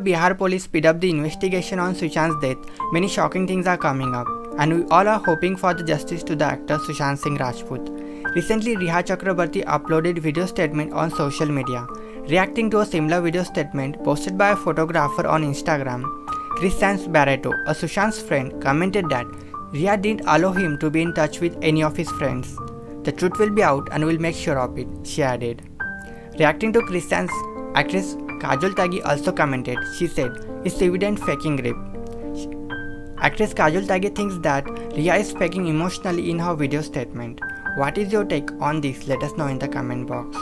Bihar police speed up the investigation on Sushant's death, many shocking things are coming up, and we all are hoping for the justice to the actor Sushant Singh Rajput. Recently, Rhea Chakraborty uploaded video statement on social media, reacting to a similar video statement posted by a photographer on Instagram. Krissann Barretto, a Sushant's friend, commented that Riya didn't allow him to be in touch with any of his friends. The truth will be out and we'll make sure of it, she added. Reacting to Chris actress Kajol Tyagi also commented. She said, It's evident faking rape. Actress Kajol Tyagi thinks that Rhea is faking emotionally in her video statement. What is your take on this? Let us know in the comment box.